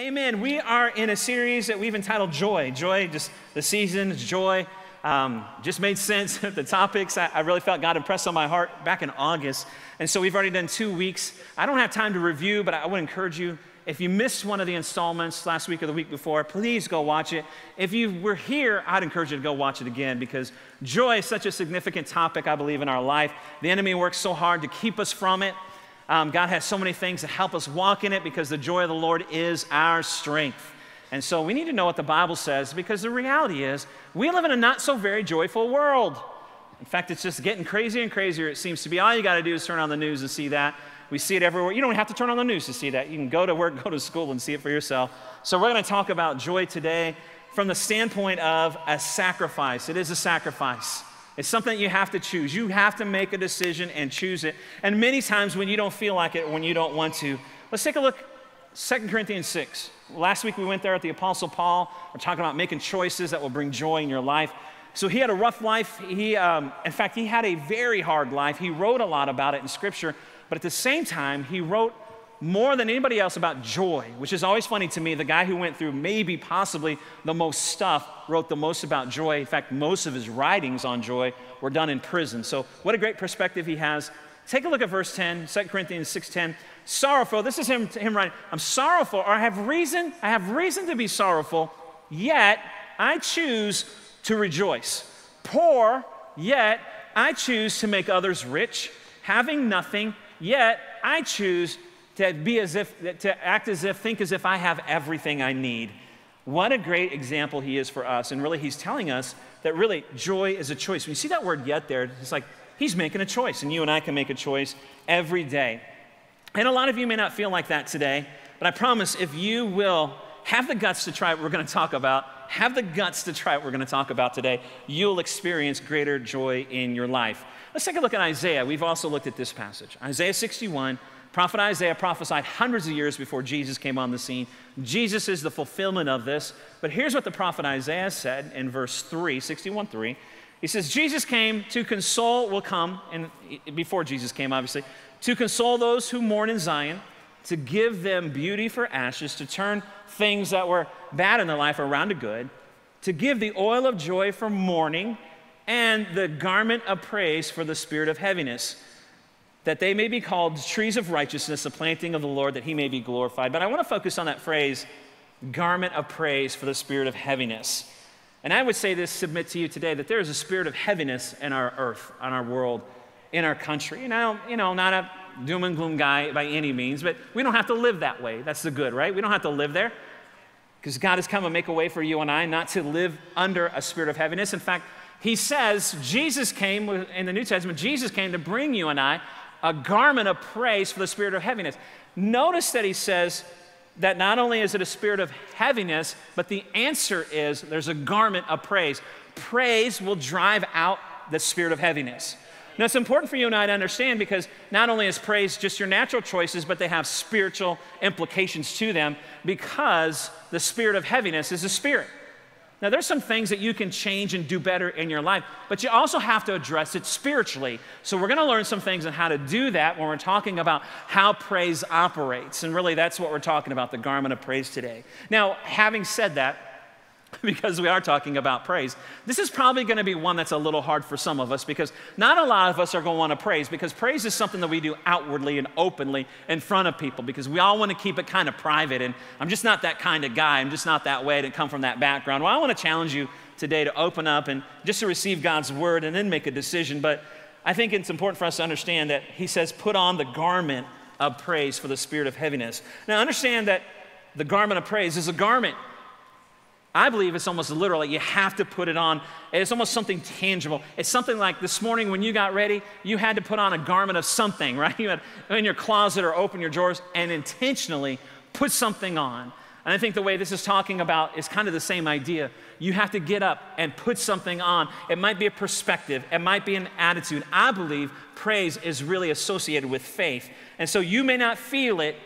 Amen. We are in a series that we've entitled Joy. Joy, just the season, joy. Um, just made sense. the topics, I, I, really felt God impressed on my heart back in August. And so we've already done two weeks. I don't have time to review, but I would encourage you if you missed one of the installments last week or the week before, please go watch it. If you were here, I'd encourage you to go watch it again because joy is such a significant topic, I believe, in our life. The enemy works so hard to keep us from it. Um, God has so many things to help us walk in it because the joy of the Lord is our strength. And so we need to know what the Bible says because the reality is we live in a not so very joyful world. In fact, it's just getting crazier and crazier, it seems to be. All you got to do is turn on the news and see that. We see it everywhere. You don't have to turn on the news to see that. You can go to work, go to school, and see it for yourself. So, we're going to talk about joy today from the standpoint of a sacrifice. It is a sacrifice. It's something you have to choose. You have to make a decision and choose it. And many times when you don't feel like it, when you don't want to. Let's take a look 2 Corinthians 6. Last week we went there at the Apostle Paul. We're talking about making choices that will bring joy in your life. So he had a rough life. He, um, in fact, he had a very hard life. He wrote a lot about it in Scripture, but at the same time, he wrote more than anybody else about joy, which is always funny to me. The guy who went through maybe, possibly the most stuff wrote the most about joy. In fact, most of his writings on joy were done in prison. So, what a great perspective he has. Take a look at verse 10, 2 Corinthians 6:10. Sorrowful, this is him, him writing, I'm sorrowful, or I have reason, I have reason to be sorrowful, yet I choose to rejoice. Poor, yet I choose to make others rich, having nothing, yet I choose to be as if, to act as if, think as if I have everything I need. What a great example he is for us. And really, he's telling us that really joy is a choice. When you see that word yet there, it's like he's making a choice, and you and I can make a choice every day. And a lot of you may not feel like that today, but I promise if you will have the guts to try what we're going to talk about, have the guts to try what we're going to talk about today, you'll experience greater joy in your life. Let's take a look at Isaiah. We've also looked at this passage. Isaiah 61, Prophet Isaiah prophesied hundreds of years before Jesus came on the scene. Jesus is the fulfillment of this. But here's what the prophet Isaiah said in verse 3, 61 3. He says, Jesus came to console, will come, and before Jesus came, obviously, to console those who mourn in Zion, to give them beauty for ashes, to turn things that were bad in their life around to good, to give the oil of joy for mourning, and the garment of praise for the spirit of heaviness that they may be called trees of righteousness, the planting of the Lord, that he may be glorified. But I want to focus on that phrase, garment of praise for the spirit of heaviness. And I would say this, submit to you today, that there is a spirit of heaviness in our earth, on our world, in our country. Now, you know, not a doom and gloom guy by any means, but we don't have to live that way. That's the good, right? We don't have to live there because God has come to make a way for you and I not to live under a spirit of heaviness. In fact, he says Jesus came in the New Testament, Jesus came to bring you and I a garment of praise for the spirit of heaviness. Notice that he says that not only is it a spirit of heaviness, but the answer is there's a garment of praise. Praise will drive out the spirit of heaviness. Now, it's important for you and I to understand because not only is praise just your natural choices, but they have spiritual implications to them because the spirit of heaviness is a spirit. Now, there's some things that you can change and do better in your life, but you also have to address it spiritually. So, we're going to learn some things on how to do that when we're talking about how praise operates. And really, that's what we're talking about the garment of praise today. Now, having said that, because we are talking about praise. This is probably going to be one that's a little hard for some of us because not a lot of us are going to want to praise because praise is something that we do outwardly and openly in front of people because we all want to keep it kind of private. And I'm just not that kind of guy. I'm just not that way to come from that background. Well, I want to challenge you today to open up and just to receive God's word and then make a decision. But I think it's important for us to understand that He says, put on the garment of praise for the spirit of heaviness. Now, understand that the garment of praise is a garment. I believe it's almost literal. You have to put it on. It's almost something tangible. It's something like this morning when you got ready, you had to put on a garment of something, right? You had in your closet or open your drawers and intentionally put something on. And I think the way this is talking about is kind of the same idea. You have to get up and put something on. It might be a perspective, it might be an attitude. I believe praise is really associated with faith. And so you may not feel it,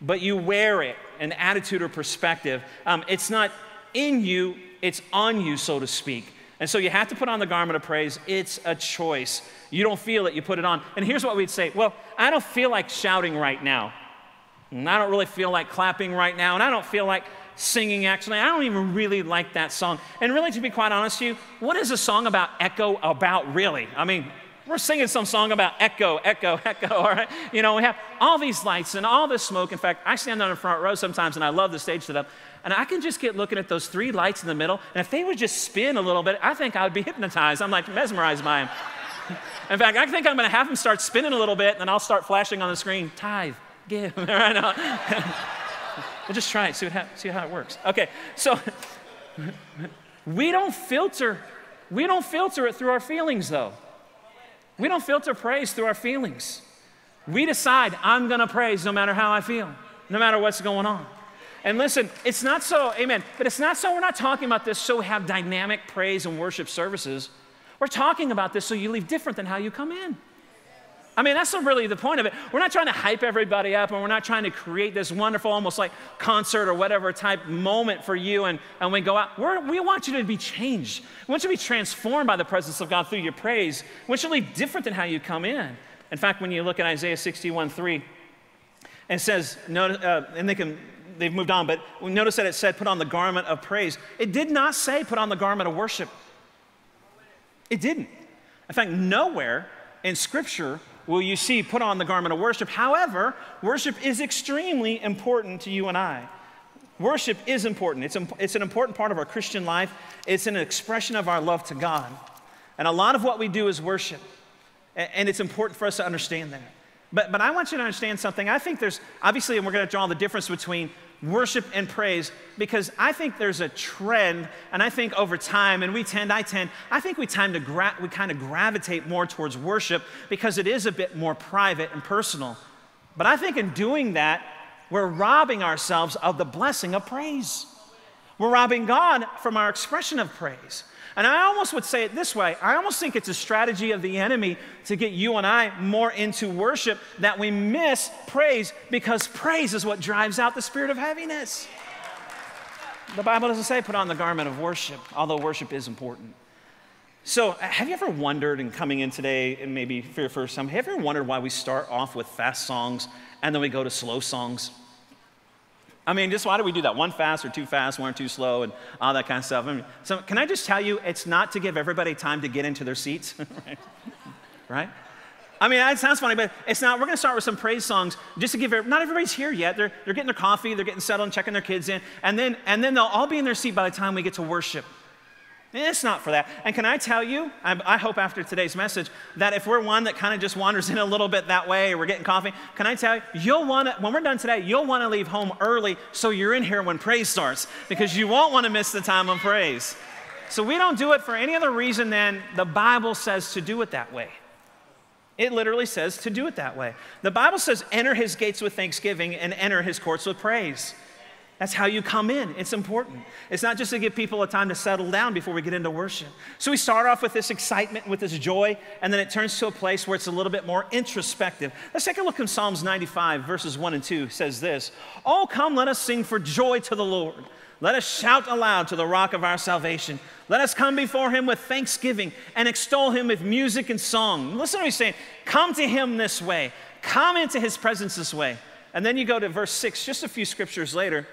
but you wear it an attitude or perspective. Um, it's not in you, it's on you, so to speak. And so you have to put on the garment of praise. It's a choice. You don't feel it, you put it on. And here's what we'd say well, I don't feel like shouting right now. And I don't really feel like clapping right now, and I don't feel like singing actually. I don't even really like that song. And really, to be quite honest with you, what is a song about echo about really? I mean, we're singing some song about echo, echo, echo, all right? You know, we have all these lights and all this smoke. In fact, I stand on the front row sometimes and I love the stage setup. And I can just get looking at those three lights in the middle. And if they would just spin a little bit, I think I would be hypnotized. I'm like mesmerized by them. In fact, I think I'm going to have them start spinning a little bit and then I'll start flashing on the screen tithe, give, right now. we'll just try it, see, what see how it works. Okay, so we don't filter. We don't filter it through our feelings, though. We don't filter praise through our feelings. We decide, I'm going to praise no matter how I feel, no matter what's going on. And listen, it's not so, amen, but it's not so, we're not talking about this so we have dynamic praise and worship services. We're talking about this so you leave different than how you come in. I mean, that's not really the point of it. We're not trying to hype everybody up and we're not trying to create this wonderful, almost like concert or whatever type moment for you and, and we go out. We're, we want you to be changed. We want you to be transformed by the presence of God through your praise. You to be different than how you come in. In fact, when you look at Isaiah 61 3, it says, uh, and they can, they've moved on, but notice that it said, put on the garment of praise. It did not say, put on the garment of worship. It didn't. In fact, nowhere in Scripture will you see put on the garment of worship. However, worship is extremely important to you and I. Worship is important. It's, it's an important part of our Christian life. It's an expression of our love to God. And a lot of what we do is worship. And it's important for us to understand that. But, but I want you to understand something. I think there's, obviously, and we're going to draw the difference between worship and praise because I think there's a trend, and I think over time, and we tend, I tend, I think we tend to gra- we kind of gravitate more towards worship because it is a bit more private and personal. But I think in doing that, we're robbing ourselves of the blessing of praise. We're robbing God from our expression of praise. And I almost would say it this way I almost think it's a strategy of the enemy to get you and I more into worship that we miss praise because praise is what drives out the spirit of heaviness. The Bible doesn't say put on the garment of worship, although worship is important. So, have you ever wondered, in coming in today, and maybe for your first time, have you ever wondered why we start off with fast songs and then we go to slow songs? I mean, just why do we do that? One fast or two fast, one or too slow, and all that kind of stuff. I mean, so can I just tell you, it's not to give everybody time to get into their seats, right? right? I mean, it sounds funny, but it's not. We're going to start with some praise songs just to give. Not everybody's here yet. They're, they're getting their coffee, they're getting settled, and checking their kids in, and then and then they'll all be in their seat by the time we get to worship. It's not for that. And can I tell you, I, I hope after today's message, that if we're one that kind of just wanders in a little bit that way, we're getting coffee, can I tell you, you'll want to, when we're done today, you'll want to leave home early so you're in here when praise starts, because you won't want to miss the time of praise. So we don't do it for any other reason than the Bible says to do it that way. It literally says to do it that way. The Bible says, enter his gates with thanksgiving and enter his courts with praise. That's how you come in. It's important. It's not just to give people a time to settle down before we get into worship. So we start off with this excitement, with this joy, and then it turns to a place where it's a little bit more introspective. Let's take a look in Psalms 95, verses 1 and 2. It says this Oh, come, let us sing for joy to the Lord. Let us shout aloud to the rock of our salvation. Let us come before him with thanksgiving and extol him with music and song. Listen to what he's saying. Come to him this way. Come into his presence this way. And then you go to verse 6, just a few scriptures later.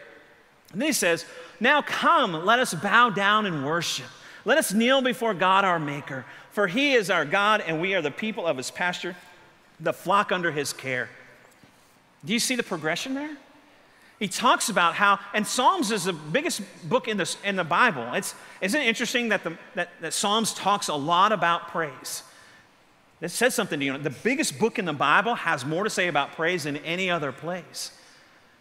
And then he says, Now come, let us bow down and worship. Let us kneel before God our Maker, for he is our God, and we are the people of his pasture, the flock under his care. Do you see the progression there? He talks about how, and Psalms is the biggest book in, this, in the Bible. It's, isn't it interesting that, the, that, that Psalms talks a lot about praise? It says something to you. The biggest book in the Bible has more to say about praise than any other place.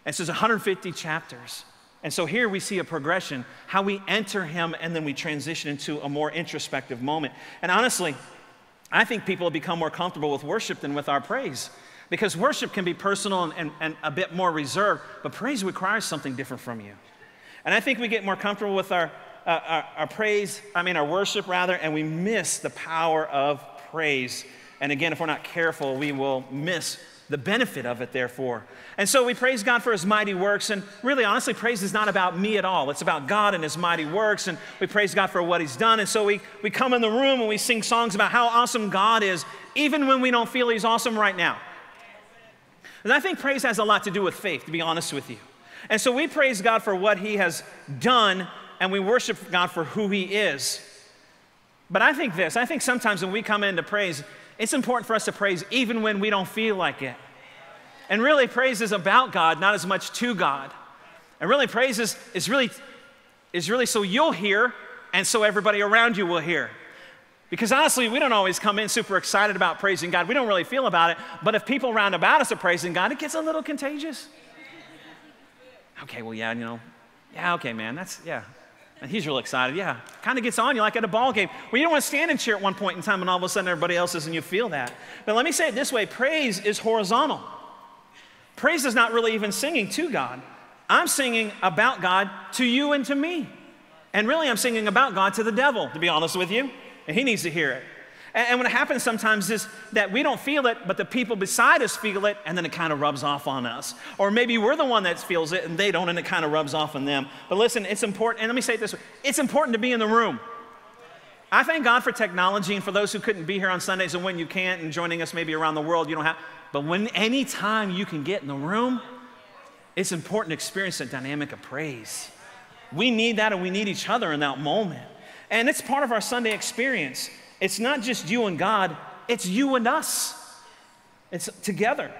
And so it's 150 chapters. And so here we see a progression, how we enter Him and then we transition into a more introspective moment. And honestly, I think people have become more comfortable with worship than with our praise. Because worship can be personal and, and, and, a bit more reserved, but praise requires something different from you. And I think we get more comfortable with our, uh, our, our praise, I mean, our worship rather, and we miss the power of praise. And again, if we're not careful, we will miss the benefit of it, therefore. And so we praise God for his mighty works. And really, honestly, praise is not about me at all. It's about God and his mighty works. And we praise God for what he's done. And so we, we come in the room and we sing songs about how awesome God is, even when we don't feel he's awesome right now. And I think praise has a lot to do with faith, to be honest with you. And so we praise God for what He has done, and we worship God for who He is. But I think this I think sometimes when we come into praise, it's important for us to praise even when we don't feel like it. And really, praise is about God, not as much to God. And really, praise is, is, really, is really so you'll hear and so everybody around you will hear. Because honestly, we don't always come in super excited about praising God. We don't really feel about it. But if people around about us are praising God, it gets a little contagious. Okay, well, yeah, you know, yeah, okay, man, that's, yeah. And he's real excited. Yeah, kind of gets on you like at a ball game where you don't want to stand and cheer at one point in time and all of a sudden everybody else is and you feel that. But let me say it this way praise is horizontal. Praise is not really even singing to God. I'm singing about God to you and to me. And really, I'm singing about God to the devil, to be honest with you. And he needs to hear it. And, and what happens sometimes is that we don't feel it, but the people beside us feel it, and then it kind of rubs off on us. Or maybe we're the one that feels it and they don't, and it kind of rubs off on them. But listen, it's important, and let me say it this way it's important to be in the room. I thank God for technology and for those who couldn't be here on Sundays and when you can't and joining us maybe around the world, you don't have. But when any time you can get in the room, it's important to experience that dynamic of praise. We need that and we need each other in that moment. And it's part of our Sunday experience. It's not just you and God, it's you and us. It's together.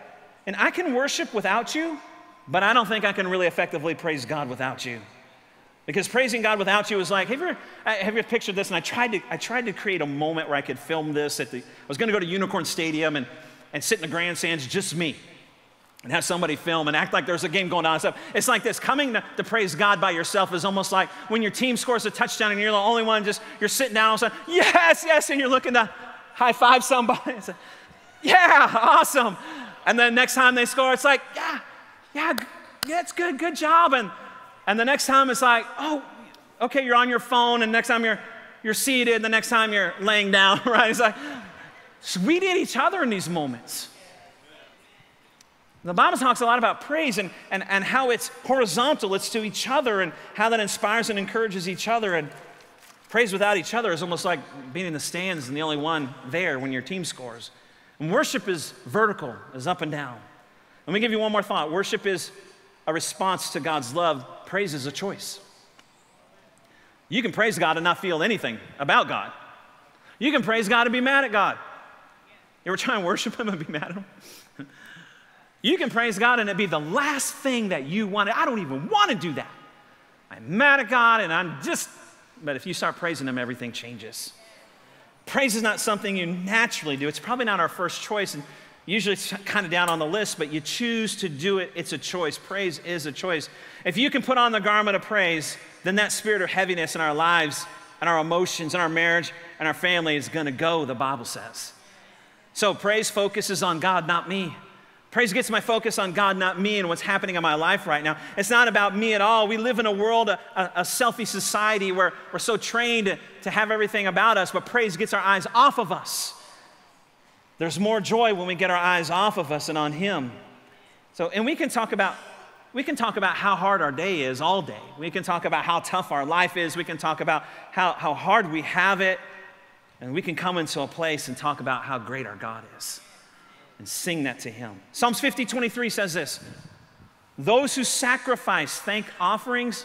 And I can worship without you, but I don't think I can really effectively praise God without you. Because praising God without you is like, have you ever, have you ever pictured this? And I tried, to, I tried to create a moment where I could film this at the, I was going to go to Unicorn Stadium and, and sit in the grandstands, just me, and have somebody film and act like there's a game going on and stuff. It's like this. Coming to, to praise God by yourself is almost like when your team scores a touchdown and you're the only one, just you're sitting down and saying, yes, yes, and you're looking to high five somebody say, yeah, awesome. And then next time they score, it's like, yeah, yeah, yeah, it's good, good job. And and the next time it's like, oh, okay, you're on your phone, and next time you're, you're seated, the next time you're laying down, right? It's like, we need each other in these moments. The Bible talks a lot about praise and, and, and how it's horizontal, it's to each other, and how that inspires and encourages each other. And praise without each other is almost like being in the stands and the only one there when your team scores. And worship is vertical, is up and down. Let me give you one more thought. Worship is a response to God's love, praise is a choice. You can praise God and not feel anything about God. You can praise God and be mad at God. You ever try and worship Him and be mad at Him? you can praise God and it be the last thing that you wanted. I don't even want to do that. I'm mad at God and I'm just, but if you start praising Him, everything changes. Praise is not something you naturally do. It's probably not our first choice. And Usually it's kind of down on the list, but you choose to do it. It's a choice. Praise is a choice. If you can put on the garment of praise, then that spirit of heaviness in our lives and our emotions and our marriage and our family is going to go, the Bible says. So praise focuses on God, not me. Praise gets my focus on God, not me, and what's happening in my life right now. It's not about me at all. We live in a world, a, a selfie society where we're so trained to, have everything about us, but praise gets our eyes off of us. There's more joy when we get our eyes off of us and on Him. So, and we can talk about we can talk about how hard our day is all day. We can talk about how tough our life is. We can talk about how, how hard we have it. And we can come into a place and talk about how great our God is and sing that to Him. Psalms 50, 23 says this Those who sacrifice thank offerings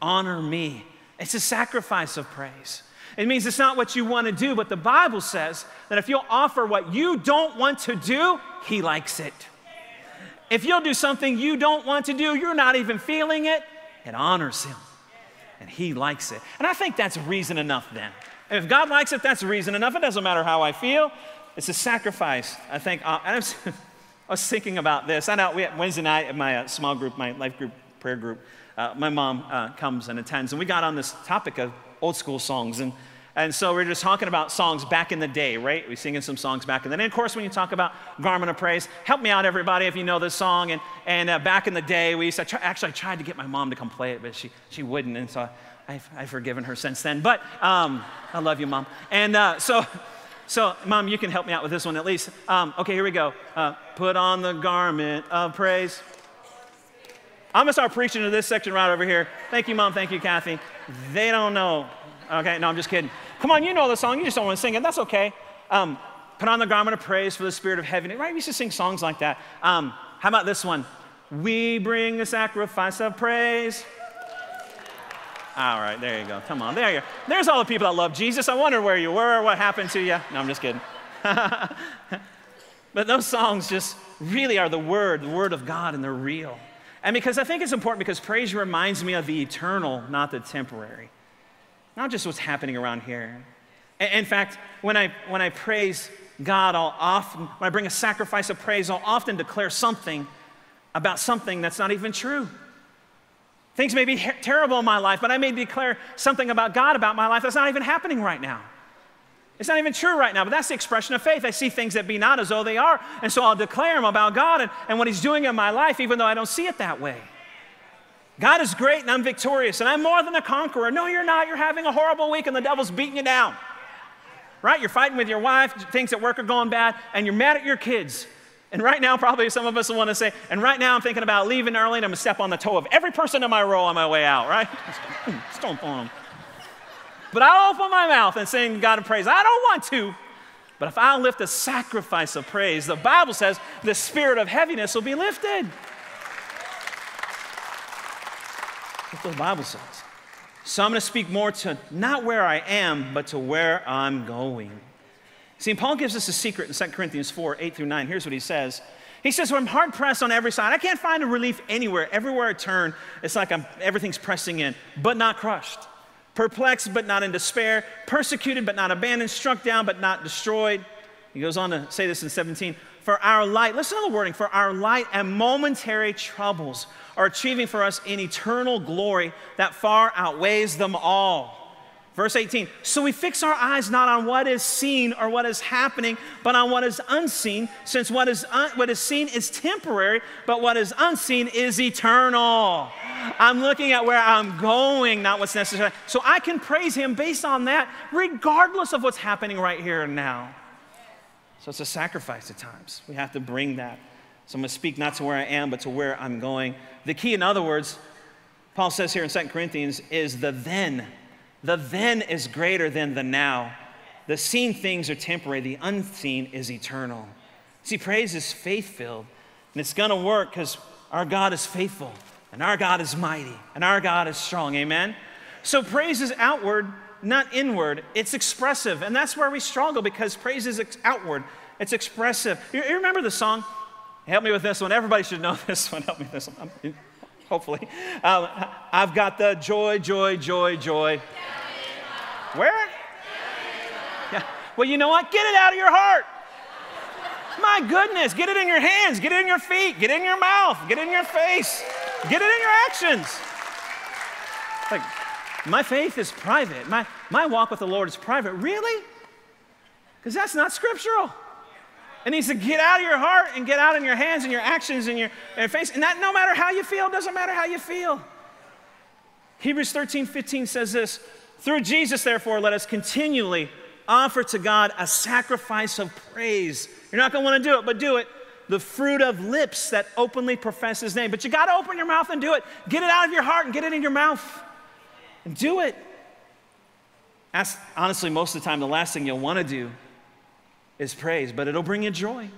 honor me. It's a sacrifice of praise. It means it's not what you want to do, but the Bible says that if you'll offer what you don't want to do, He likes it. If you'll do something you don't want to do, you're not even feeling it, it honors Him. And He likes it. And I think that's reason enough then. if God likes it, that's reason enough. It doesn't matter how I feel. It's a sacrifice. I think, uh, I, was, I was thinking about this. I know we, had Wednesday night at my uh, small group, my life group, prayer group, uh, my mom uh, comes and attends, and we got on this topic of old school songs. And, and so we're just talking about songs back in the day, right? We're singing some songs back in the day. And of course, when you talk about Garment of Praise, help me out, everybody, if you know this song. And, and uh, back in the day, we used to, try, actually, I tried to get my mom to come play it, but she, she wouldn't. And so I've, I've forgiven her since then. But um, I love you, mom. And uh, so, so, mom, you can help me out with this one at least. Um, okay, here we go. Uh, put on the garment of praise. I'm gonna start preaching to this section right over here. Thank you, mom. Thank you, Kathy. They don't know. Okay, no, I'm just kidding. Come on, you know the song. You just don't want to sing it. That's okay. Um, put on the garment of praise for the spirit of heaven. Right? We used to sing songs like that. Um, How about this one? We bring a sacrifice of praise. All right, there you go. Come on, there you. There's all the people that love Jesus. I wonder where you were, what happened to you. No, I'm just kidding. but those songs just really are the word, the word of God, and they're real. And because I think it's important because praise reminds me of the eternal, not the temporary. Not just what's happening around here. In fact, when I, when I praise God, I'll often, when I bring a sacrifice of praise, I'll often declare something about something that's not even true. Things may be terrible in my life, but I may declare something about God about my life that's not even happening right now. It's not even true right now, but that's the expression of faith. I see things that be not as though they are, and so I'll declare them about God and, and what He's doing in my life, even though I don't see it that way. God is great and I'm victorious and I'm more than a conqueror. No, you're not. You're having a horrible week and the devil's beating you down. Right? You're fighting with your wife, things at work are going bad, and you're mad at your kids. And right now, probably some of us will want to say, and right now I'm thinking about leaving early and I'm going to step on the toe of every person in my row on my way out, right? Stomp on them. But I'll open my mouth and sing God and praise. I don't want to. But if I'll lift a sacrifice of praise, the Bible says the spirit of heaviness will be lifted. That's what the Bible says. So I'm going to speak more to not where I am, but to where I'm going. See, Paul gives us a secret in 2 Corinthians 4 8 through 9. Here's what he says. He says, I'm hard pressed on every side. I can't find a relief anywhere. Everywhere I turn, it's like I'm, everything's pressing in, but not crushed. Perplexed, but not in despair. Persecuted, but not abandoned. Struck down, but not destroyed. He goes on to say this in 17. For our light, listen to the wording, for our light and momentary troubles are achieving for us an eternal glory that far outweighs them all. Verse 18, so we fix our eyes not on what is seen or what is happening, but on what is unseen, since what is, what is seen is temporary, but what is unseen is eternal. I'm looking at where I'm going, not what's necessary. So I can praise Him based on that, regardless of what's happening right here and now. So it's a sacrifice at times. We have to bring that. So I'm going to speak not to where I am, but to where I'm going. The key, in other words, Paul says here in 2 Corinthians, is the then the then is greater than the now. The seen things are temporary, the unseen is eternal. See, praise is faith filled, and it's gonna work because our God is faithful, and our God is mighty, and our God is strong. Amen? So, praise is outward, not inward. It's expressive, and that's where we struggle because praise is outward, it's expressive. You, you remember the song? Help me with this one. Everybody should know this one. Help me with this one hopefully. Um, I've got the joy, joy, joy, joy. Where? Yeah. Well, you know what? Get it out of your heart. My goodness, get it in your hands, get it in your feet, get it in your mouth, get it in your face, get it in your actions. Like, my faith is private. My, my walk with the Lord is private. Really? Because that's not scriptural. It needs to get out of your heart and get out in your hands and your actions and your, and face. And that no matter how you feel, doesn't matter how you feel. Hebrews 13, 15 says this Through Jesus, therefore, let us continually offer to God a sacrifice of praise. You're not going to want to do it, but do it. The fruit of lips that openly profess his name. But you got to open your mouth and do it. Get it out of your heart and get it in your mouth. And do it. That's honestly, most of the time, the last thing you'll want to do is praise, but it'll bring you joy.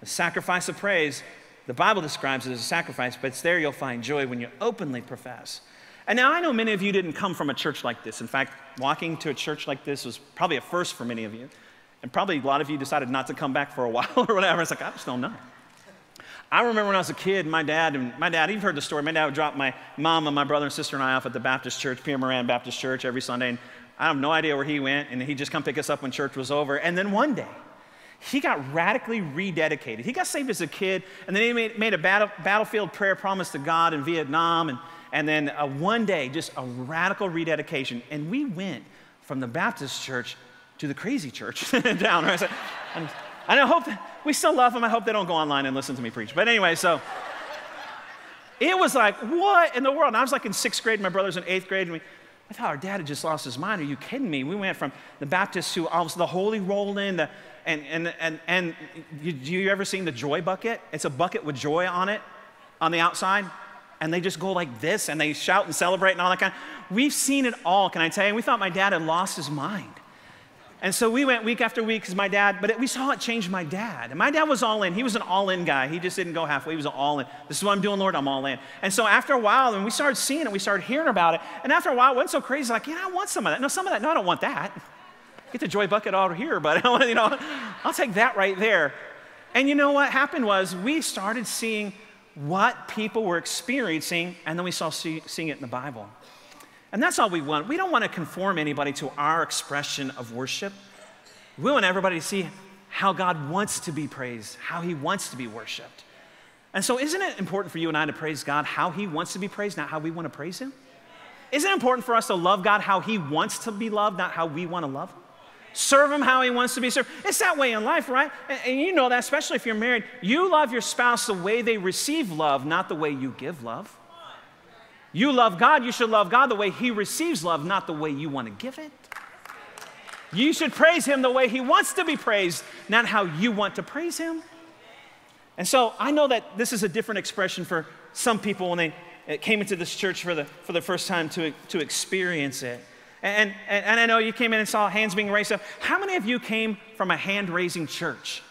The sacrifice of praise, the Bible describes it as a sacrifice, but it's there you'll find joy when you openly profess. And now I know many of you didn't come from a church like this. In fact, walking to a church like this was probably a first for many of you. And probably a lot of you decided not to come back for a while or whatever. It's like, I just don't know. I remember when I was a kid, my dad, and my dad, you've heard the story, my dad would drop my mom and my brother and sister and I off at the Baptist church, Pierre Moran Baptist Church, every Sunday. And I have no idea where he went, and he'd just come pick us up when church was over. And then one day, he got radically rededicated. He got saved as a kid, and then he made, made a battle, battlefield prayer promise to God in Vietnam, and, and then uh, one day, just a radical rededication. And we went from the Baptist church to the crazy church down. Right? So, and, and I hope we still love them. I hope they don't go online and listen to me preach. But anyway, so it was like, what in the world? And I was like in sixth grade, my brother's in eighth grade, and we, I thought our dad had just lost his mind. Are you kidding me? We went from the Baptists who all the holy rolled in, the, and, and, and, and you, you ever seen the joy bucket? It's a bucket with joy on it on the outside. And they just go like this and they shout and celebrate and all that kind. Of, we've seen it all, can I tell you? We thought my dad had lost his mind. And so we went week after week because my dad, but it, we saw it change my dad. And my dad was all in. He was an all in guy. He just didn't go halfway. He was all in. This is what I'm doing, Lord. I'm all in. And so after a while, and we started seeing it, we started hearing about it. And after a while, it wasn't so crazy. Like, yeah, I want some of that. No, some of that. No, I don't want that. Get the joy bucket out of here, but I want, you know, I'll take that right there. And you know what happened was we started seeing what people were experiencing, and then we saw see, seeing it in the Bible. And that's all we want. We don't want to conform anybody to our expression of worship. We want everybody to see how God wants to be praised, how He wants to be worshiped. And so, isn't it important for you and I to praise God how He wants to be praised, not how we want to praise Him? Isn't it important for us to love God how He wants to be loved, not how we want to love Him? Serve Him how He wants to be served. It's that way in life, right? And, and you know that, especially if you're married. You love your spouse the way they receive love, not the way you give love. You love God, you should love God the way He receives love, not the way you want to give it. You should praise Him the way He wants to be praised, not how you want to praise Him. And so I know that this is a different expression for some people when they came into this church for the, for the first time to, to experience it. And, and, and I know you came in and saw hands being raised up. How many of you came from a hand raising church?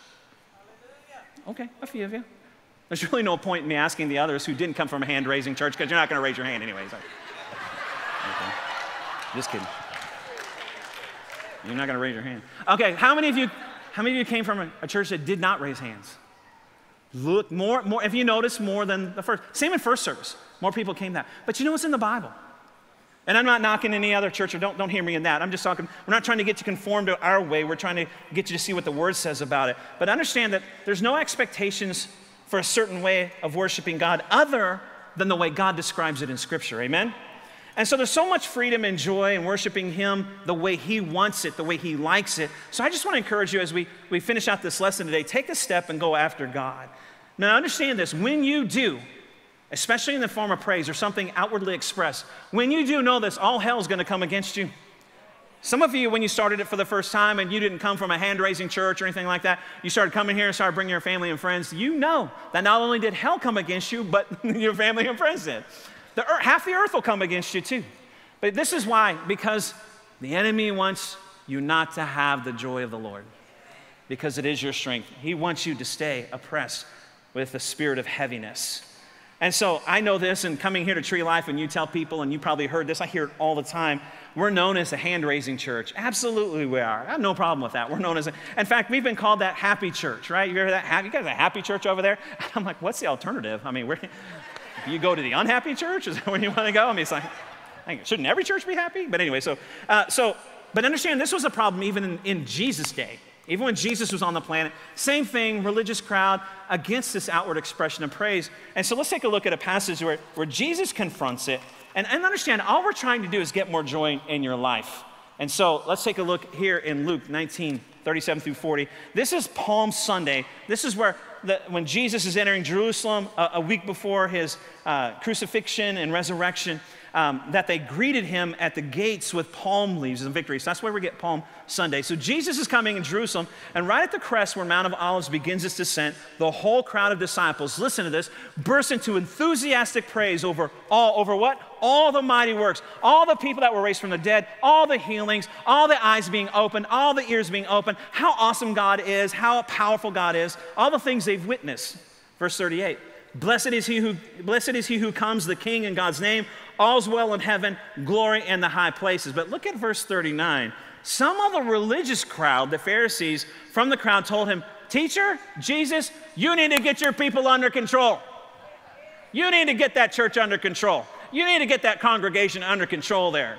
Okay, a few of you. There's really no point in me asking the others who didn't come from a hand raising church because you're not going to raise your hand anyways. Okay. Just kidding. You're not going to raise your hand. Okay, how many of you, how many of you came from a, a church that did not raise hands? Look, more, more, if you notice, more than the first. Same in first service. More people came that. But you know what's in the Bible? And I'm not knocking any other church, or don't, don't hear me in that. I'm just talking, we're not trying to get you conform to our way. We're trying to get you to see what the Word says about it. But understand that there's no expectations for a certain way of worshiping God other than the way God describes it in Scripture. Amen? And so there's so much freedom and joy in worshiping Him the way He wants it, the way He likes it. So I just want to encourage you as we, we finish out this lesson today take a step and go after God. Now, understand this when you do, especially in the form of praise or something outwardly expressed, when you do know this, all hell's going to come against you. Some of you, when you started it for the first time and you didn't come from a hand raising church or anything like that, you started coming here and started bringing your family and friends, you know that not only did hell come against you, but your family and friends did. The earth, half the earth will come against you too. But this is why, because the enemy wants you not to have the joy of the Lord, because it is your strength. He wants you to stay oppressed with the spirit of heaviness. And so I know this, and coming here to Tree Life, and you tell people, and you probably heard this, I hear it all the time. We're known as a hand raising church. Absolutely, we are. I have no problem with that. We're known as, a, in fact, we've been called that happy church, right? You ever that? You guys a happy church over there? I'm like, what's the alternative? I mean, you go to the unhappy church? Is that where you want to go? I mean, it's like, shouldn't every church be happy? But anyway, so, uh, so but understand this was a problem even in, in Jesus' day. Even when Jesus was on the planet, same thing, religious crowd against this outward expression of praise. And so let's take a look at a passage where, where Jesus confronts it and, and understand, all we're trying to do is get more joy in your life. And so let's take a look here in Luke 19, 37 through 40. This is Palm Sunday. This is where the, when Jesus is entering Jerusalem a, a week before his uh, crucifixion and resurrection um, that they greeted him at the gates with palm leaves and victory. So that's where we get Palm Sunday. So Jesus is coming in Jerusalem, and right at the crest where Mount of Olives begins its descent, the whole crowd of disciples, listen to this, burst into enthusiastic praise over all, over what? All the mighty works, all the people that were raised from the dead, all the healings, all the eyes being opened, all the ears being opened, how awesome God is, how powerful God is, all the things they've witnessed. Verse 38. Blessed is he who blessed is he who comes the king in God's name. All's well in heaven, glory in the high places. But look at verse 39. Some of the religious crowd, the Pharisees from the crowd told him, "Teacher, Jesus, you need to get your people under control. You need to get that church under control. You need to get that congregation under control there."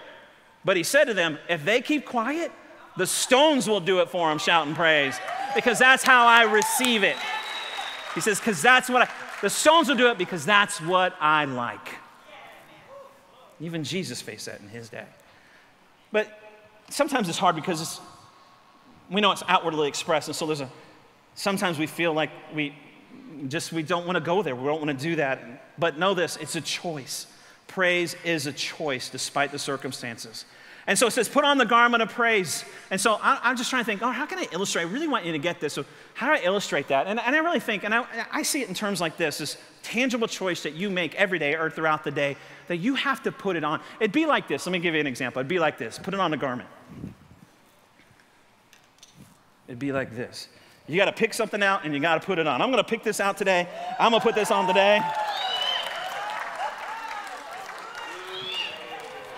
But he said to them, "If they keep quiet, the stones will do it for them, shouting praise, because that's how I receive it." He says, because that's what I, the stones will do it because that's what I like. Even Jesus faced that in his day. But sometimes it's hard because it's, we know it's outwardly expressed, and so there's a, sometimes we feel like we just, we don't want to go there. We don't want to do that. But know this, it's a choice. Praise is a choice despite the circumstances. And so it says, put on the garment of praise. And so I, am just trying to think, oh, how can I illustrate? I really want you to get this. So how do I illustrate that? And, and I really think, and I, I see it in terms like this, this tangible choice that you make every day or throughout the day, that you have to put it on. It'd be like this. Let me give you an example. It'd be like this. Put it on a garment. it'd be like this. You got to pick something out and you got to put it on. I'm going to pick this out today. I'm going to put this on today.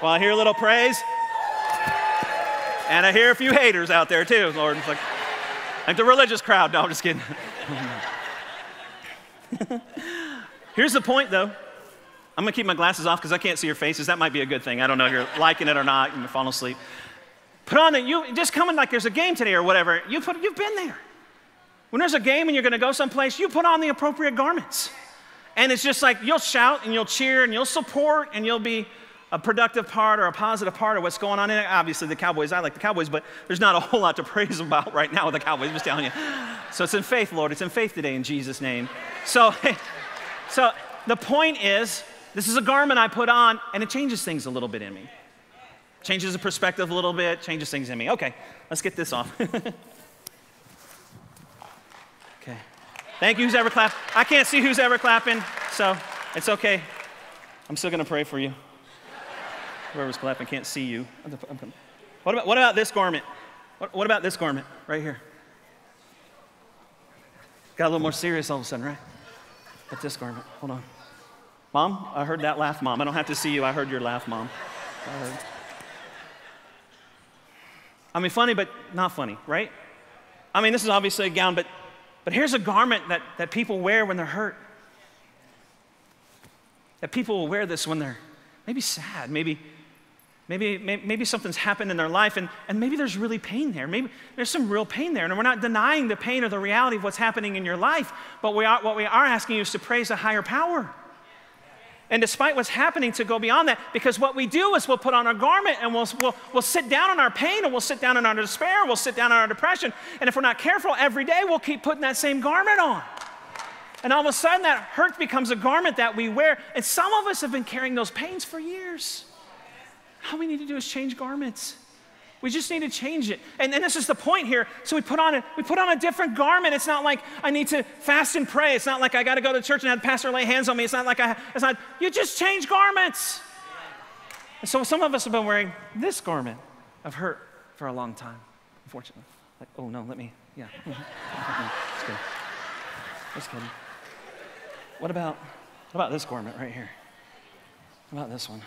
Well, I hear a little praise. And I hear a few haters out there too, Lord. It's like, like the religious crowd. No, I'm just kidding. Here's the point, though. I'm gonna keep my glasses off because I can't see your faces. That might be a good thing. I don't know if you're liking it or not. You're falling asleep. Put on it. You just coming like there's a game today or whatever. You put. You've been there. When there's a game and you're gonna go someplace, you put on the appropriate garments. And it's just like you'll shout and you'll cheer and you'll support and you'll be a productive part or a positive part of what's going on in it. Obviously, the Cowboys, I like the Cowboys, but there's not a whole lot to praise about right now with the Cowboys, I'm just telling you. So it's in faith, Lord. It's in faith today in Jesus' name. So, so the point is, this is a garment I put on, and it changes things a little bit in me. Changes the perspective a little bit, changes things in me. Okay, let's get this off. okay. Thank you, who's ever clapping. I can't see who's ever clapping, so it's okay. I'm still going to pray for you. Whoever's clapping can't see you. What about, what about this garment? What, what about this garment right here? Got a little more serious all of a sudden, right? But this garment, hold on. Mom, I heard that laugh, Mom. I don't have to see you. I heard your laugh, Mom. I, I mean, funny, but not funny, right? I mean, this is obviously a gown, but, but here's a garment that, that people wear when they're hurt. That people will wear this when they're maybe sad, maybe Maybe, maybe something's happened in their life and, and maybe there's really pain there. Maybe there's some real pain there. And we're not denying the pain or the reality of what's happening in your life, but we are, what we are asking you is to praise a higher power. And despite what's happening, to go beyond that, because what we do is we'll put on our garment and we'll, we'll, we'll sit down in our pain and we'll sit down in our despair, we'll sit down in our depression. And if we're not careful, every day we'll keep putting that same garment on. And all of a sudden, that hurt becomes a garment that we wear. And some of us have been carrying those pains for years. All we need to do is change garments. We just need to change it. And, and this is the point here. So we put on a, we put on a different garment. It's not like I need to fast and pray. It's not like I got to go to church and have the pastor lay hands on me. It's not like I, it's not, you just change garments. And so some of us have been wearing this garment of hurt for a long time, unfortunately. Like, oh no, let me, yeah. Just kidding. Just kidding. What about, what about this garment right here? What about this one?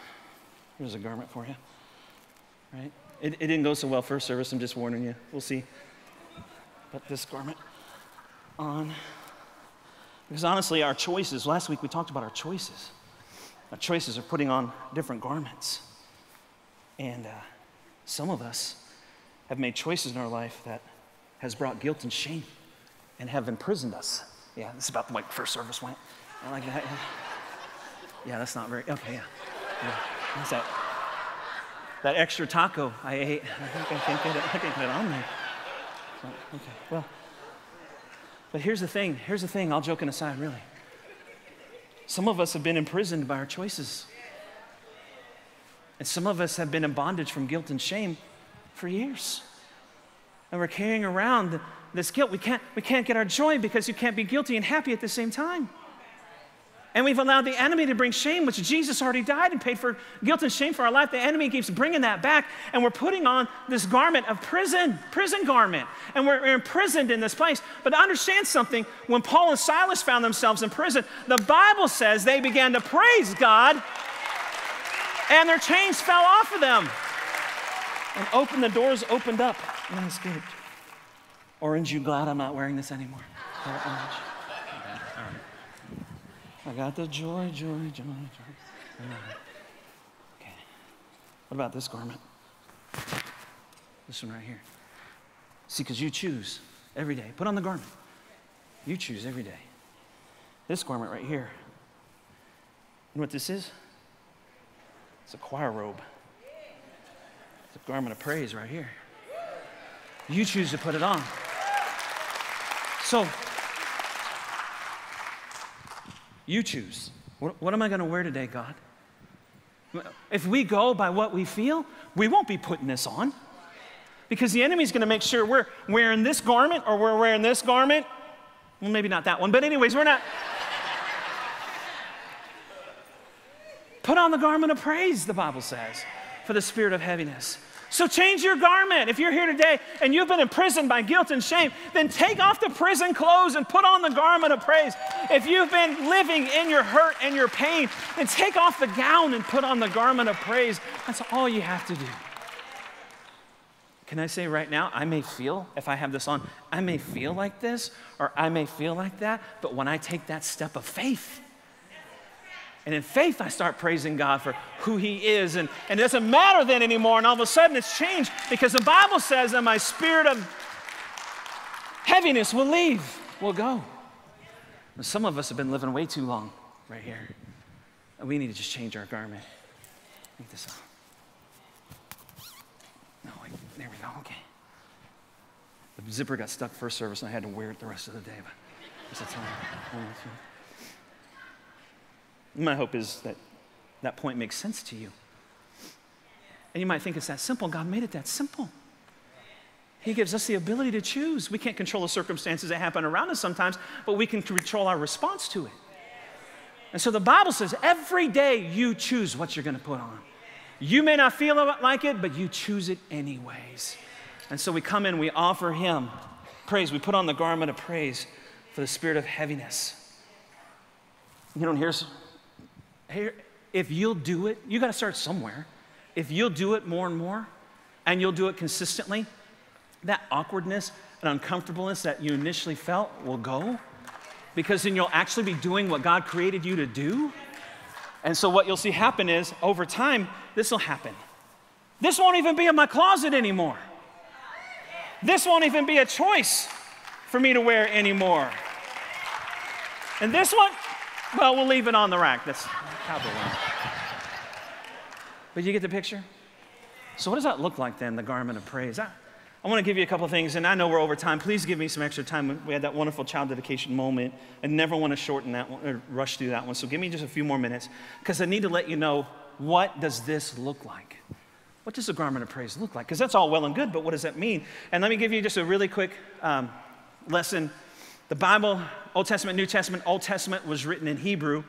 Here's a garment for you. Right? It, it didn't go so well first service. I'm just warning you. We'll see. But this garment on. Because honestly, our choices, last week we talked about our choices. Our choices are putting on different garments. And uh, some of us have made choices in our life that has brought guilt and shame and have imprisoned us. Yeah, this is about the way first service went. I like that. Yeah, that's not very, okay, yeah. yeah. What's that? That extra taco I ate. I think I can't get it, I can't get it on there. Oh, okay, well. But here's the thing. Here's the thing. All joking aside, really. Some of us have been imprisoned by our choices. And some of us have been in bondage from guilt and shame for years. And we're carrying around this guilt. We can't, we can't get our joy because you can't be guilty and happy at the same time. And we've allowed the enemy to bring shame, which Jesus already died and paid for guilt and shame for our life. The enemy keeps bringing that back, and we're putting on this garment of prison, prison garment. And we're, we're imprisoned in this place. But to understand something when Paul and Silas found themselves in prison, the Bible says they began to praise God, and their chains fell off of them. And opened, the doors opened up, and I escaped. Orange, you glad I'm not wearing this anymore? I got the joy, joy, joy, joy. Okay. What about this garment? This one right here. See, because you choose every day. Put on the garment. You choose every day. This garment right here. You know what this is? It's a choir robe. It's a garment of praise right here. You choose to put it on. So, you choose. What, what am I going to wear today, God? If we go by what we feel, we won't be putting this on. Because the enemy's going to make sure we're wearing this garment or we're wearing this garment. Well, maybe not that one, but, anyways, we're not. Put on the garment of praise, the Bible says, for the spirit of heaviness. So change your garment. If you're here today and you've been imprisoned by guilt and shame, then take off the prison clothes and put on the garment of praise. If you've been living in your hurt and your pain, then take off the gown and put on the garment of praise. That's all you have to do. Can I say right now, I may feel, if I have this on, I may feel like this or I may feel like that, but when I take that step of faith, and in faith, I start praising God for who He is. And, and it doesn't matter then anymore. And all of a sudden, it's changed because the Bible says that my spirit of heaviness will leave, will go. And some of us have been living way too long right here. And we need to just change our garment. Take this off. No, wait, there we go. Okay. The zipper got stuck first service, and I had to wear it the rest of the day. But that's all. My hope is that that point makes sense to you. And you might think it's that simple. God made it that simple. He gives us the ability to choose. We can't control the circumstances that happen around us sometimes, but we can control our response to it. And so the Bible says every day you choose what you're going to put on. You may not feel like it, but you choose it anyways. And so we come in, we offer Him praise. We put on the garment of praise for the spirit of heaviness. You know, here's here, if you'll do it, you got to start somewhere. If you'll do it more and more, and you'll do it consistently, that awkwardness and uncomfortableness that you initially felt will go because then you'll actually be doing what God created you to do. And so, what you'll see happen is over time, this will happen. This won't even be in my closet anymore. This won't even be a choice for me to wear anymore. And this one, well, we'll leave it on the rack. That's But you get the picture? So, what does that look like then, the garment of praise? I, I want to give you a couple things, and I know we're over time. Please give me some extra time. We had that wonderful child dedication moment. I never want to shorten that one or rush through that one. So, give me just a few more minutes because I need to let you know what does this look like? What does the garment of praise look like? Because that's all well and good, but what does that mean? And let me give you just a really quick um, lesson. The Bible, Old Testament, New Testament, Old Testament was written in Hebrew.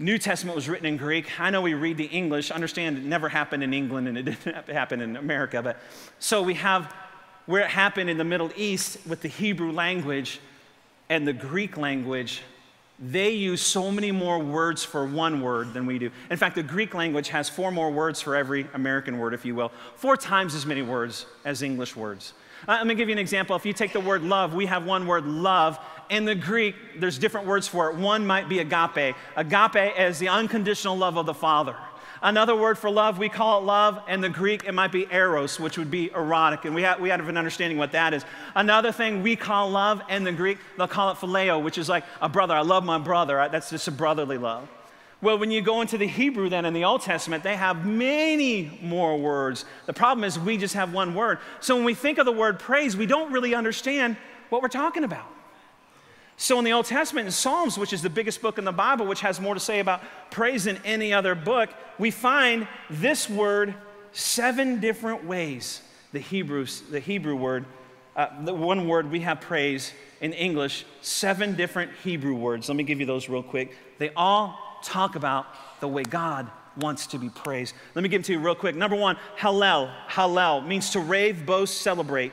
New Testament was written in Greek. I know we read the English. Understand it never happened in England and it didn't happen in America. But so we have where it happened in the Middle East with the Hebrew language and the Greek language. They use so many more words for one word than we do. In fact, the Greek language has four more words for every American word, if you will, four times as many words as English words. Uh, let me give you an example. If you take the word love, we have one word love. In the Greek, there's different words for it. One might be agape. Agape is the unconditional love of the Father. Another word for love, we call it love. In the Greek, it might be eros, which would be erotic. And we have, we have an understanding what that is. Another thing we call love in the Greek, they'll call it phileo, which is like a brother. I love my brother. That's just a brotherly love. Well, when you go into the Hebrew, then in the Old Testament, they have many more words. The problem is we just have one word. So when we think of the word praise, we don't really understand what we're talking about. So in the Old Testament, in Psalms, which is the biggest book in the Bible, which has more to say about praise than any other book, we find this word seven different ways. The Hebrew, the Hebrew word, uh, the one word we have praise in English, seven different Hebrew words. Let me give you those real quick. They all talk about the way God wants to be praised. Let me give them to you real quick. Number one, Hallel. Hallel means to rave, boast, celebrate,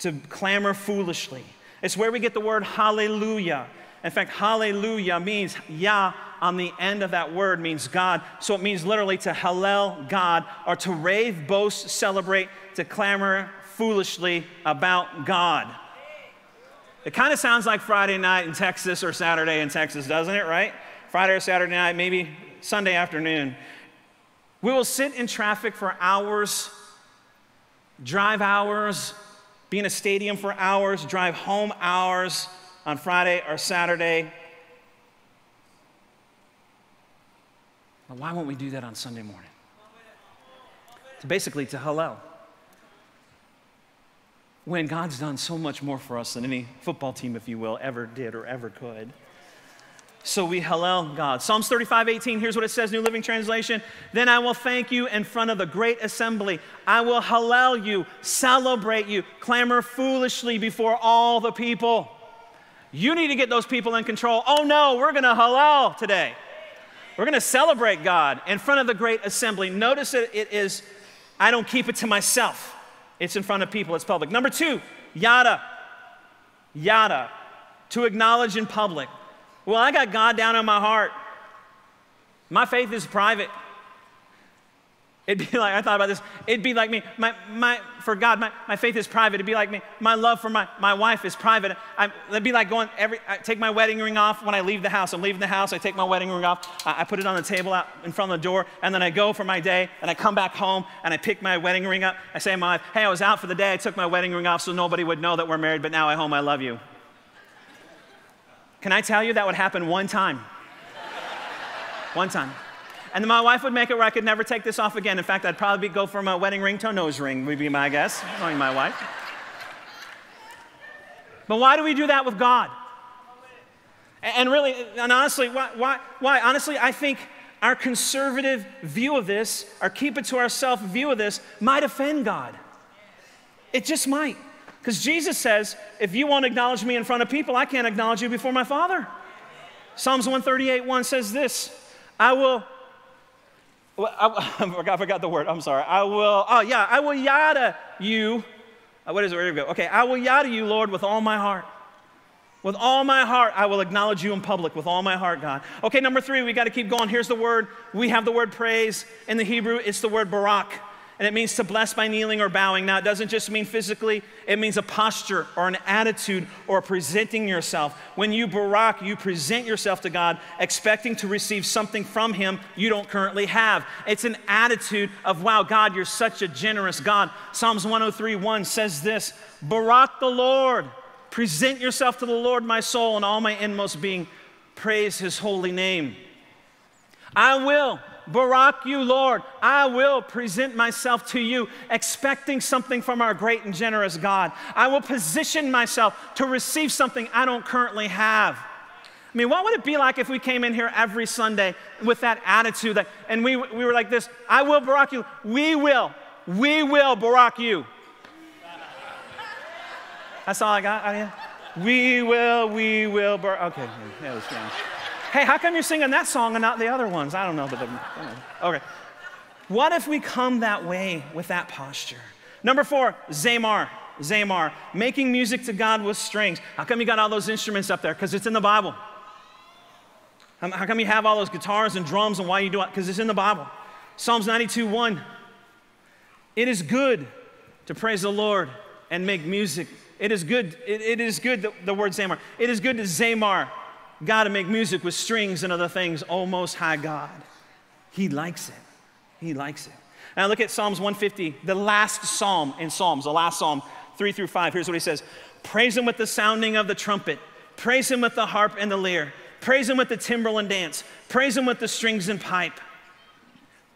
to clamor foolishly. It's where we get the word hallelujah. In fact, hallelujah means Yah on the end of that word means God. So it means literally to hallel God or to rave, boast, celebrate, to clamor foolishly about God. It kind of sounds like Friday night in Texas or Saturday in Texas, doesn't it, right? Friday or Saturday night, maybe Sunday afternoon. We will sit in traffic for hours, drive hours, be in a stadium for hours, drive home hours on Friday or Saturday. But why won't we do that on Sunday morning? To basically to Hallel. When God's done so much more for us than any football team, if you will, ever did or ever could. So we Hallel God. Psalms 35, 18, here's what it says, New Living Translation. Then I will thank you in front of the great assembly. I will Hallel you, celebrate you, clamor foolishly before all the people. You need to get those people in control. Oh no, we're going to Hallel today. We're going to celebrate God in front of the great assembly. Notice that it is I don't keep it to myself. It's in front of people, it's public. Number two, yada. Yada. To acknowledge in public. Well, I got God down in my heart. My faith is private. It'd be like, I thought about this. It'd be like me, my, my, for God, my, my faith is private. It'd be like me, my love for my, my wife is private. I, it'd be like going every, I take my wedding ring off when I leave the house. I'm leaving the house, I take my wedding ring off, I, I put it on the table out in front of the door, and then I go for my day, and I come back home, and I pick my wedding ring up. I say to my wife, hey, I was out for the day, I took my wedding ring off so nobody would know that we're married, but now I home, I love you. Can I tell you that would happen one time? one time. And then my wife would make it where I could never take this off again. In fact, I'd probably go from a wedding ring to a nose ring, would be my guess, knowing my wife. But why do we do that with God? And really, and honestly, why, why, why? Honestly, I think our conservative view of this, our keep it to ourselves view of this, might offend God. It just might. Because Jesus says, if you won't acknowledge me in front of people, I can't acknowledge you before my Father. Psalms 138 1 says this I will I, I, forgot, the word. I'm sorry. I will, oh yeah, I will yada you. Uh, what is it? Where do we go? Okay, I will yada you, Lord, with all my heart. With all my heart, I will acknowledge you in public. With all my heart, God. Okay, number three, we got to keep going. Here's the word. We have the word praise. In the Hebrew, it's the word barak and it means to bless by kneeling or bowing. Now, it doesn't just mean physically, it means a posture or an attitude or presenting yourself. When you barak, you present yourself to God expecting to receive something from Him you don't currently have. It's an attitude of, wow, God, you're such a generous God. Psalms 103 1 says this Barak the Lord, present yourself to the Lord, my soul, and all my inmost being. Praise His holy name. I will Barak you, Lord. I will present myself to you, expecting something from our great and generous God. I will position myself to receive something I don't currently have. I mean, what would it be like if we came in here every Sunday with that attitude that, and we, we were like this I will Barak you. We will. We will Barak you. That's all I got you? We will, we will. Bar- okay, that was strange. Hey, how come you're singing that song and not the other ones? I don't know, but okay. What if we come that way with that posture? Number four, Zamar. Zamar, making music to God with strings. How come you got all those instruments up there? Because it's in the Bible. How come you have all those guitars and drums and why you do it? Because it's in the Bible. Psalms 92 1. It is good to praise the Lord and make music. It is good, it, it is good, the, the word Zamar. It is good to Zamar God to make music with strings and other things, oh most high God. He likes it. He likes it. Now look at Psalms 150, the last psalm in Psalms, the last psalm, 3 through 5. Here's what he says Praise him with the sounding of the trumpet, praise him with the harp and the lyre, praise him with the timbrel and dance, praise him with the strings and pipe,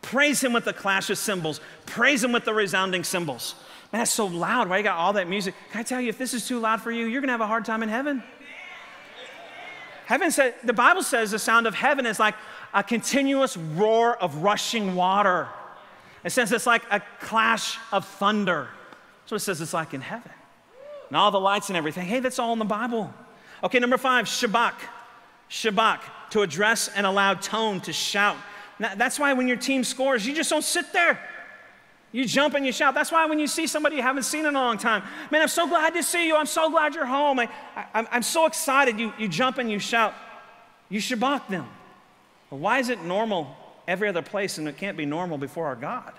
praise him with the clash of cymbals, praise him with the resounding cymbals. Man, that's so loud. Why you got all that music? Can I tell you, if this is too loud for you, you're gonna have a hard time in heaven. Heaven said, the Bible says the sound of heaven is like a continuous roar of rushing water. It says it's like a clash of thunder. So it says it's like in heaven. And all the lights and everything. Hey, that's all in the Bible. Okay, number five, Shabach. Shabach, to address an loud tone, to shout. Now, that's why when your team scores, you just don't sit there. You jump and you shout. That's why when you see somebody you haven't seen in a long time, man, I'm so glad to see you. I'm so glad you're home. I, am so excited. You, you jump and you shout. You shabach them. Why is it normal every other place and it can't be normal before our God?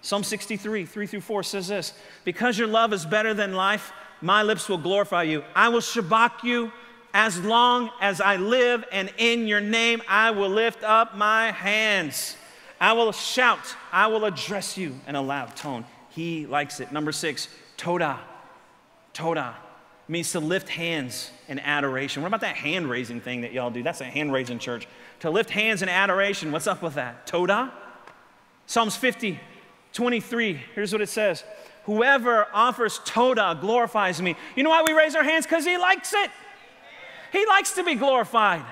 Psalm 63, 3 through 4 says this Because your love is better than life, my lips will glorify you. I will shabach you as long as I live, and in your name I will lift up my hands. I will shout, I will address you in a loud tone. He likes it. Number six, Toda. Toda means to lift hands in adoration. What about that hand raising thing that y'all do? That's a hand raising church. To lift hands in adoration, what's up with that? Toda? Psalms 50, 23, here's what it says Whoever offers Toda glorifies me. You know why we raise our hands? Because he likes it. He likes to be glorified.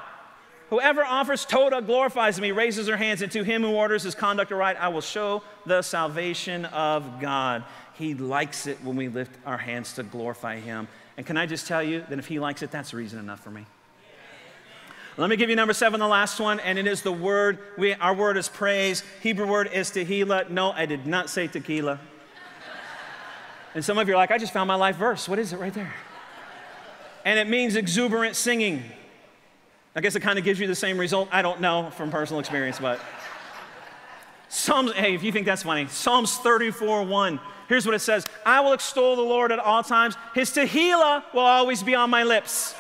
Whoever offers Toda glorifies me, raises her hands, and to him who orders his conduct aright, I will show the salvation of God. He likes it when we lift our hands to glorify him. And can I just tell you that if he likes it, that's reason enough for me. Let me give you number seven, the last one, and it is the word. We, our word is praise. Hebrew word is tehillah. No, I did not say tequila. and some of you are like, I just found my life verse. What is it right there? And it means exuberant singing. I guess it kind of gives you the same result. I don't know from personal experience, but. Psalms, hey, if you think that's funny, Psalms 34 1. Here's what it says I will extol the Lord at all times. His tehillah will always be on my lips.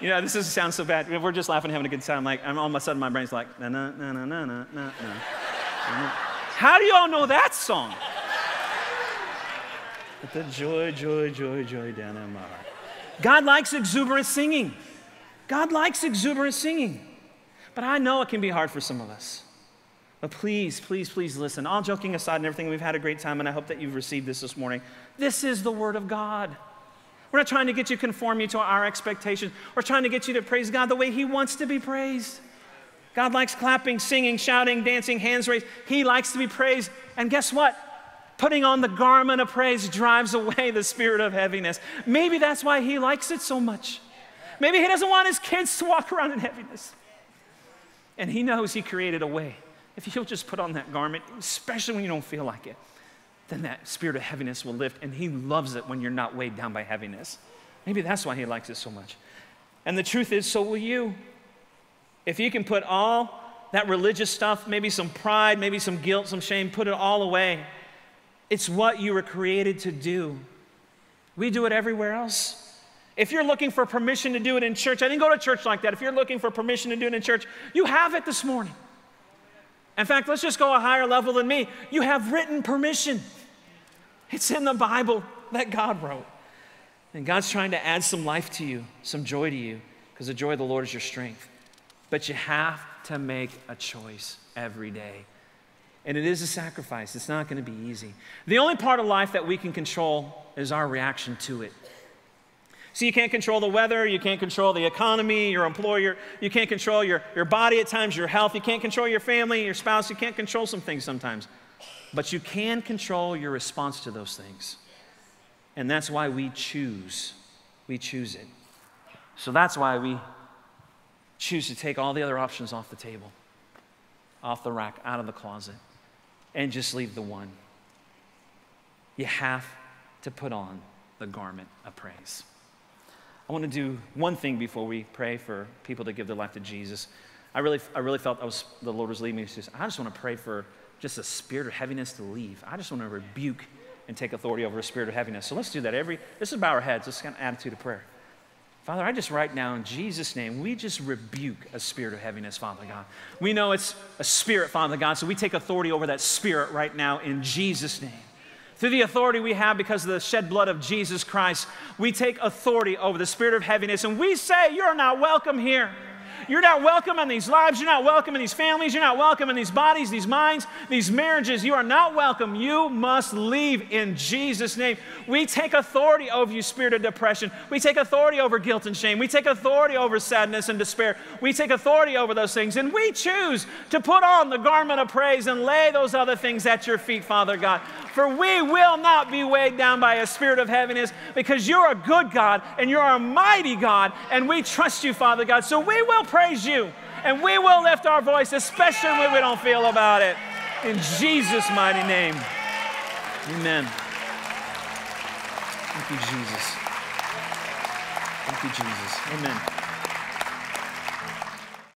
you know, this doesn't sound so bad. We're just laughing, having a good time. Like, I'm all of a sudden, my brain's like, na na na na na na na. How do you all know that song? With the joy, joy, joy, joy down in my heart. God likes exuberant singing. God likes exuberant singing. But I know it can be hard for some of us. But please, please, please listen. All joking aside and everything, we've had a great time, and I hope that you've received this this morning. This is the Word of God. We're not trying to get you conform you to our expectations. We're trying to get you to praise God the way He wants to be praised. God likes clapping, singing, shouting, dancing, hands raised. He likes to be praised. And guess what? Putting on the garment of praise drives away the spirit of heaviness. Maybe that's why He likes it so much. Maybe He doesn't want His kids to walk around in heaviness. And He knows He created a way if you'll just put on that garment, especially when you don't feel like it, then that spirit of heaviness will lift. And He loves it when you're not weighed down by heaviness. Maybe that's why He likes it so much. And the truth is, so will you. If you can put all that religious stuff, maybe some pride, maybe some guilt, some shame, put it all away. It's what you were created to do. We do it everywhere else. If you're looking for permission to do it in church, I didn't go to church like that. If you're looking for permission to do it in church, you have it this morning. In fact, let's just go a higher level than me. You have written permission. It's in the Bible that God wrote. And God's trying to add some life to you, some joy to you, because the joy of the Lord is your strength. But you have to make a choice every day. And it is a sacrifice, it's not going to be easy. The only part of life that we can control is our reaction to it. So you can't control the weather, you can't control the economy, your employer, you can't control your, your body at times, your health, you can't control your family, your spouse, you can't control some things sometimes. But you can control your response to those things. And that's why we choose. We choose it. So that's why we choose to take all the other options off the table, off the rack, out of the closet, and just leave the one. You have to put on the garment of praise. I want to do one thing before we pray for people to give their life to Jesus. I really, I really felt I was, the Lord was leading me to just, I just want to pray for just a spirit of heaviness to leave. I just want to rebuke and take authority over a spirit of heaviness. So let's do that. Every, this is bow our heads. This is kind of attitude of prayer. Father, I just right now in Jesus' name, we just rebuke a spirit of heaviness, Father God. We know it's a spirit, Father God, so we take authority over that spirit right now in Jesus' name. Through the authority we have because of the shed blood of Jesus Christ, we take authority over the spirit of heaviness and we say, You're not welcome here. You're not welcome in these lives. You're not welcome in these families. You're not welcome in these bodies, these minds, these marriages. You are not welcome. You must leave in Jesus' name. We take authority over you, spirit of depression. We take authority over guilt and shame. We take authority over sadness and despair. We take authority over those things. And we choose to put on the garment of praise and lay those other things at your feet, Father God. For we will not be weighed down by a spirit of heaviness because you're a good God and you're a mighty God. And we trust you, Father God. So we will praise you and we will lift our voice, especially when we don't feel about it. In Jesus' mighty name. Amen. Thank you, Jesus. Thank you, Jesus. Amen.